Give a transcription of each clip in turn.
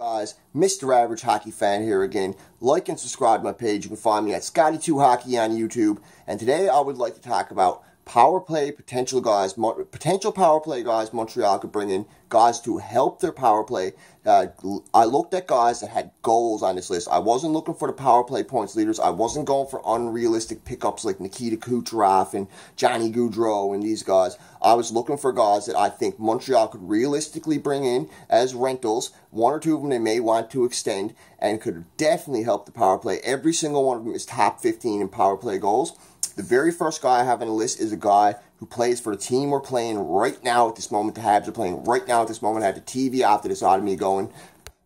Guys, Mr. Average Hockey Fan here again. Like and subscribe to my page. You can find me at Scotty2Hockey on YouTube. And today I would like to talk about power play potential guys, potential power play guys Montreal could bring in, guys to help their power play. Uh, I looked at guys that had goals on this list. I wasn't looking for the power play points leaders. I wasn't going for unrealistic pickups like Nikita Kucherov and Johnny Gaudreau and these guys. I was looking for guys that I think Montreal could realistically bring in as rentals. One or two of them they may want to extend and could definitely help the power play. Every single one of them is top 15 in power play goals. The very first guy I have on the list is a guy who plays for the team we're playing right now at this moment. The Habs are playing right now at this moment. I have the TV after this out of me going.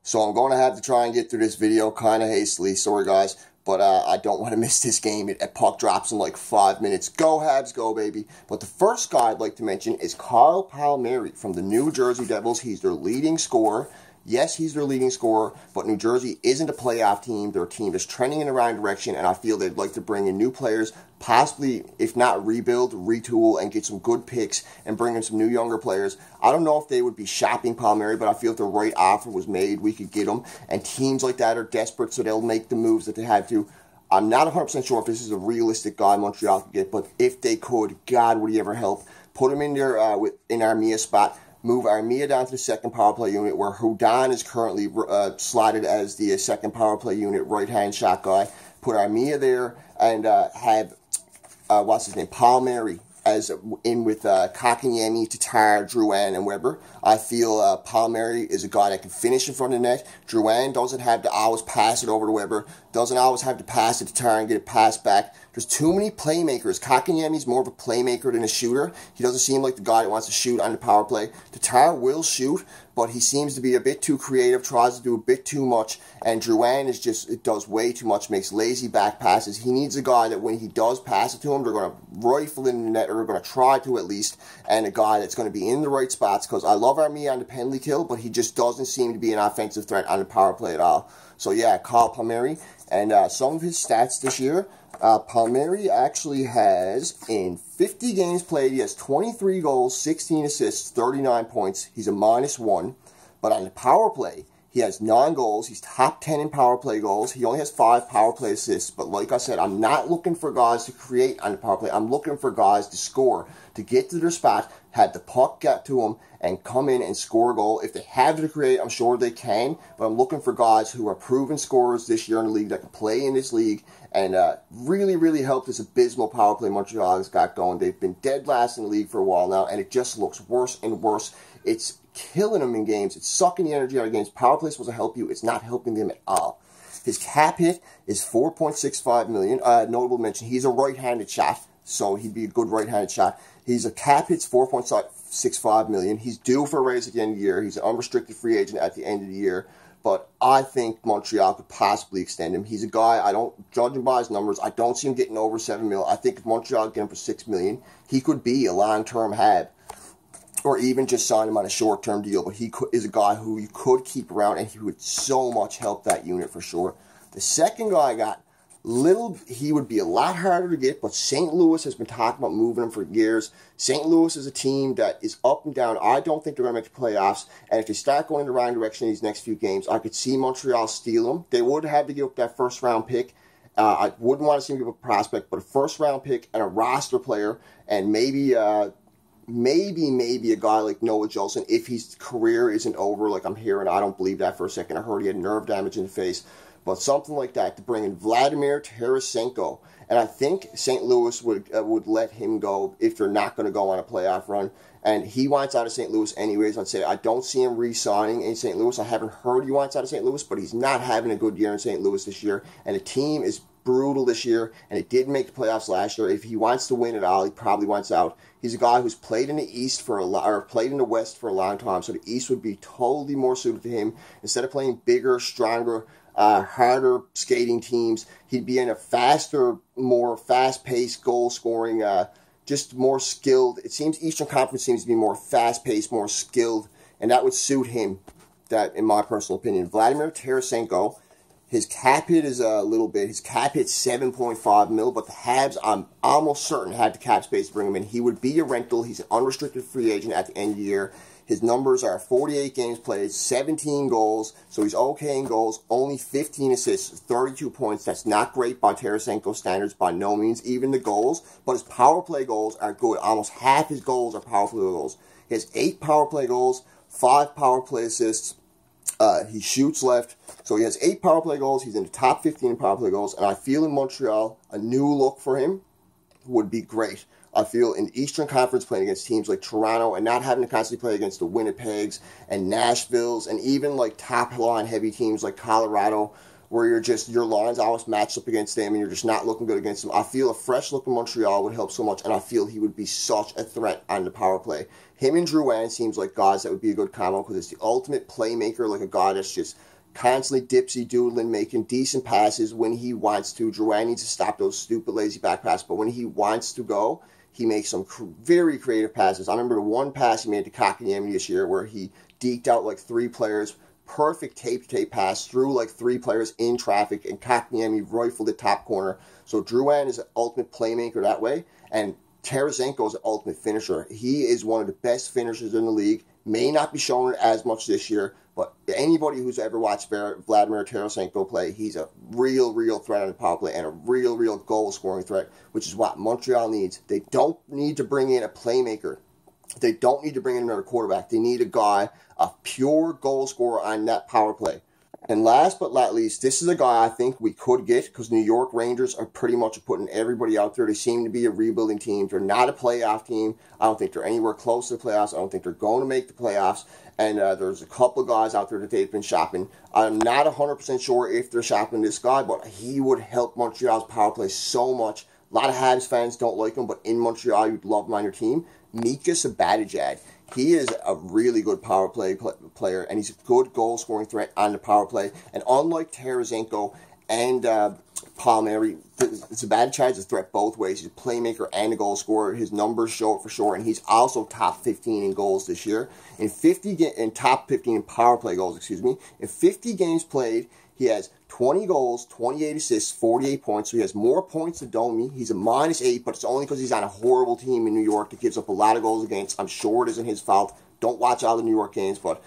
So I'm going to have to try and get through this video kind of hastily. Sorry, guys. But uh, I don't want to miss this game. It, puck drops in like five minutes. Go, Habs, go, baby. But the first guy I'd like to mention is Kyle Palmieri from the New Jersey Devils. He's their leading scorer. Yes, he's their leading scorer, but New Jersey isn't a playoff team. Their team is trending in the right direction, and I feel they'd like to bring in new players, possibly, if not rebuild, retool, and get some good picks and bring in some new younger players. I don't know if they would be shopping Palmieri, but I feel if the right offer was made, we could get them. And teams like that are desperate, so they'll make the moves that they have to. I'm not 100% sure if this is a realistic guy Montreal could get, but if they could, God, would he ever help? Put him in there uh, in Armia spot move Armia down to the second power play unit, where Hudon is currently uh, slotted as the second power play unit right hand shot guy. Put Armia there and uh, have uh, what's his name, Palmieri as in with uh, Kotkaniemi, Tatar, Drouin, and Weber. I feel uh, Palmieri is a guy that can finish in front of the net. Drouin doesn't have to always pass it over to Weber, doesn't always have to pass it to and get it passed back. There's too many playmakers. Kotkaniemi's more of a playmaker than a shooter. He doesn't seem like the guy that wants to shoot on the power play. Tatar will shoot, but he seems to be a bit too creative, tries to do a bit too much, and Drouin is just, it does way too much, makes lazy back passes. He needs a guy that when he does pass it to him, they're going to rifle in the net, or they're going to try to at least, and a guy that's going to be in the right spots, because I love Armia on the penalty kill, but he just doesn't seem to be an offensive threat on the power play at all. So yeah, Kyle Palmieri, and uh, some of his stats this year, uh, Palmieri actually has, in 50 games played, he has 23 goals, 16 assists, 39 points. He's a minus one. But on the power play, he has nine goals. He's top 10 in power play goals. He only has five power play assists. But like I said, I'm not looking for guys to create on the power play. I'm looking for guys to score, to get to their spot, had the puck get to them, and come in and score a goal. If they have to create, I'm sure they can. But I'm looking for guys who are proven scorers this year in the league that can play in this league and uh, really, really help this abysmal power play Montreal has got going. They've been dead last in the league for a while now, and it just looks worse and worse. It's killing them in games. It's sucking the energy out of games. Power play is supposed to help you. It's not helping them at all. His cap hit is 4.65 million. Uh, notable mention, he's a right-handed shot, so he'd be a good right-handed shot. He's a cap hits 4.65 million. He's due for a raise at the end of the year. He's an unrestricted free agent at the end of the year but I think Montreal could possibly extend him. He's a guy I don't judge him by his numbers. I don't see him getting over seven mil. I think if Montreal get him for six million, he could be a long term Hab, or even just sign him on a short term deal. But he is a guy who you could keep around, and he would so much help that unit for sure. The second guy I got little he would be a lot harder to get, but St. Louis has been talking about moving him for years. St. Louis is a team that is up and down. I don't think they're going to make the playoffs, and if they start going in the wrong direction in these next few games, I could see Montreal steal them. They would have to give up that first round pick. Uh, I wouldn't want to see them give up a prospect, but a first round pick and a roster player, and maybe. Uh, maybe, maybe a guy like Noah Juulsen, if his career isn't over, like I'm hearing, I don't believe that for a second. I heard he had nerve damage in the face but something like that to bring in Vladimir Tarasenko. And I think St. Louis would uh, would let him go if they're not going to go on a playoff run. And he wants out of St. Louis anyways. I'd say I don't see him re-signing in St. Louis. I haven't heard he wants out of St. Louis, but he's not having a good year in St. Louis this year. And the team is brutal this year, and it didn't make the playoffs last year. If he wants to win at all, he probably wants out. He's a guy who's played in the East for a lot, or played in the West for a long time, so the East would be totally more suited to him. Instead of playing bigger, stronger, uh, harder skating teams. He'd be in a faster, more fast-paced goal scoring, uh, just more skilled. It seems Eastern Conference seems to be more fast-paced, more skilled, and that would suit him. That, in my personal opinion, Vladimir Tarasenko. His cap hit is a little bit. His cap hit 7.5 mil, but the Habs, I'm almost certain, had the cap space to bring him in. He would be a rental. He's an unrestricted free agent at the end of the year. His numbers are 48 games played, 17 goals, so he's okay in goals, only 15 assists, 32 points. That's not great by Tarasenko standards by no means, even the goals, but his power play goals are good. Almost half his goals are power play goals. He has eight power play goals, five power play assists. Uh, he shoots left, so he has eight power play goals. He's in the top 15 power play goals, and I feel in Montreal a new look for him would be great. I feel in Eastern Conference playing against teams like Toronto and not having to constantly play against the Winnipegs and Nashville's and even like top line heavy teams like Colorado where you're just your lines almost matched up against them and you're just not looking good against them. I feel a fresh look in Montreal would help so much and I feel he would be such a threat on the power play. Him and Drouin seems like guys that would be a good combo because it's the ultimate playmaker, like a guy that's just constantly dipsy doodling, making decent passes when he wants to. Drouin needs to stop those stupid lazy back passes, but when he wants to go, he makes some very creative passes. I remember the one pass he made to Kotkaniemi this year where he deked out like three players, perfect tape to tape pass through like three players in traffic, and Kotkaniemi rifled the top corner. So Drouin is an ultimate playmaker that way, and Tarasenko is an ultimate finisher. He is one of the best finishers in the league. May not be shown as much this year, but anybody who's ever watched Vladimir Tarasenko play, he's a real, real threat on the power play and a real, real goal scoring threat, which is what Montreal needs. They don't need to bring in a playmaker. They don't need to bring in another quarterback. They need a guy, a pure goal scorer on that power play. And last but not least, this is a guy I think we could get because New York Rangers are pretty much putting everybody out there. They seem to be a rebuilding team. They're not a playoff team. I don't think they're anywhere close to the playoffs. I don't think they're going to make the playoffs. And uh, there's a couple of guys out there that they've been shopping. I'm not 100% sure if they're shopping this guy, but he would help Montreal's power play so much. A lot of Habs fans don't like him, but in Montreal, you'd love him on your team. Mika Zibanejad. He is a really good power play player, and he's a good goal scoring threat on the power play. And unlike Tarasenko and uh, Palmieri, is a bad chance of threat both ways. He's a playmaker and a goal scorer. His numbers show it for sure, and he's also top 15 in goals this year. In 50 in top 15 in power play goals, excuse me. In 50 games played, he has 20 goals, 28 assists, 48 points. So he has more points than Domi. He's a minus eight, but it's only because he's on a horrible team in New York that gives up a lot of goals against. I'm sure it isn't his fault. Don't watch all the New York games, but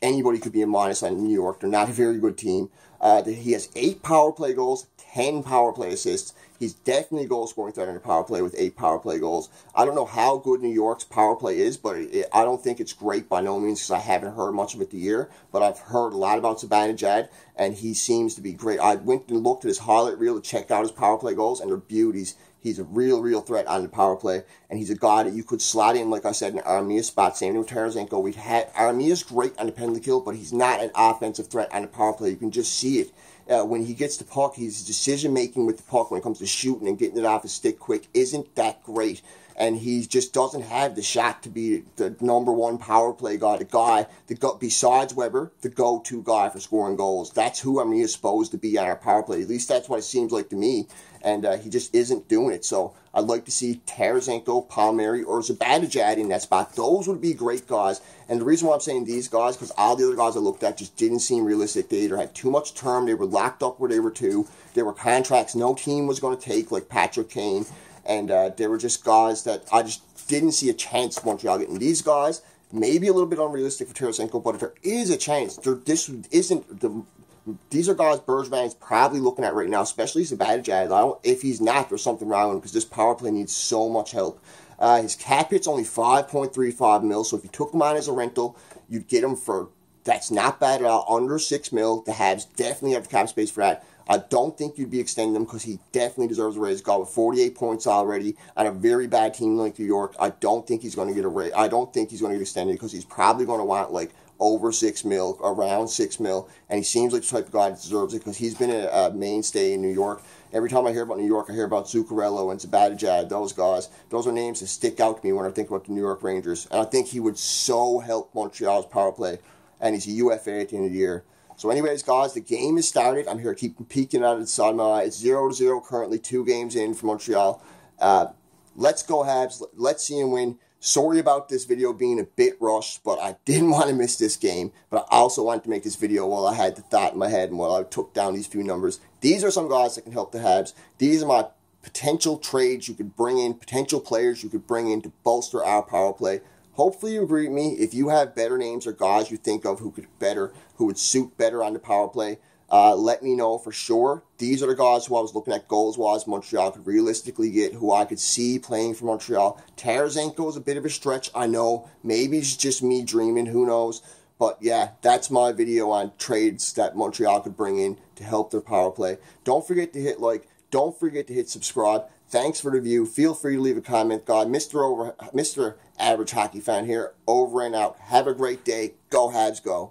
anybody could be a minus on New York. They're not a very good team. Uh, he has eight power play goals, 10 power play assists. He's definitely a goal scoring threat in the power play with eight power play goals. I don't know how good New York's power play is, but it, I don't think it's great by no means because I haven't heard much of it the year. But I've heard a lot about Zibanejad, and he seems to be great. I went and looked at his highlight reel to check out his power play goals, and they're beauties. He's a real, real threat on the power play, and he's a guy that you could slot in, like I said, in Armia's spot. With Tarasenko. We've had Armia's great on the penalty kill, but he's not an offensive threat on the power play. You can just see it uh, when he gets the puck, his decision making with the puck when it comes to shooting and getting it off his stick quick isn't that great. And he just doesn't have the shot to be the number one power play guy, the guy, the go, besides Weber, the go to guy for scoring goals. That's who I mean is supposed to be on our power play. At least that's what it seems like to me and uh, he just isn't doing it. So I'd like to see Tarasenko, Palmieri, or Zibanejad in that spot. Those would be great guys. And the reason why I'm saying these guys, because all the other guys I looked at just didn't seem realistic. They either had too much term, they were locked up where they were too. there were contracts no team was going to take, like Patrick Kane, and uh, they were just guys that I just didn't see a chance Montreal getting. These guys, maybe a little bit unrealistic for Tarasenko, but if there is a chance, there, this isn't the these are guys Bergevin's probably looking at right now, especially Zibanejad. If he's not, there's something wrong with him because this power play needs so much help. Uh, his cap hit's only 5.35 mil, so if you took him on as a rental, you'd get him for that's not bad at all, under 6 mil. The Habs definitely have the cap space for that. I don't think you'd be extending him because he definitely deserves a raise. Got with 48 points already on a very bad team like New York. I don't think he's going to get a raise. I don't think he's going to get extended because he's probably going to want like over six mil, around six mil, and he seems like the type of guy that deserves it because he's been a, a, mainstay in New York. Every time I hear about New York, I hear about Zuccarello and Zibanejad, those guys. Those are names that stick out to me when I think about the New York Rangers, and I think he would so help Montreal's power play, and he's a UFA at the end of the year. So, anyways, guys, the game is started. I'm here keeping peeking out of the sun. my It's 0 to 0 currently, two games in for Montreal. Uh, let's go, Habs. Let's see him win. Sorry about this video being a bit rushed, but I didn't want to miss this game. But I also wanted to make this video while I had the thought in my head and while I took down these few numbers. These are some guys that can help the Habs. These are my potential trades you could bring in, potential players you could bring in to bolster our power play. Hopefully you agree with me. If you have better names or guys you think of who could better, who would suit better on the power play, uh, let me know for sure. These are the guys who I was looking at goals wise Montreal could realistically get, who I could see playing for Montreal. Tarasenko is a bit of a stretch, I know. Maybe it's just me dreaming, who knows. But yeah, that's my video on trades that Montreal could bring in to help their power play. Don't forget to hit like, don't forget to hit subscribe. Thanks for the view. Feel free to leave a comment, God. Mr. Over, Mr. Average Hockey Fan here, over and out. Have a great day. Go Habs, go.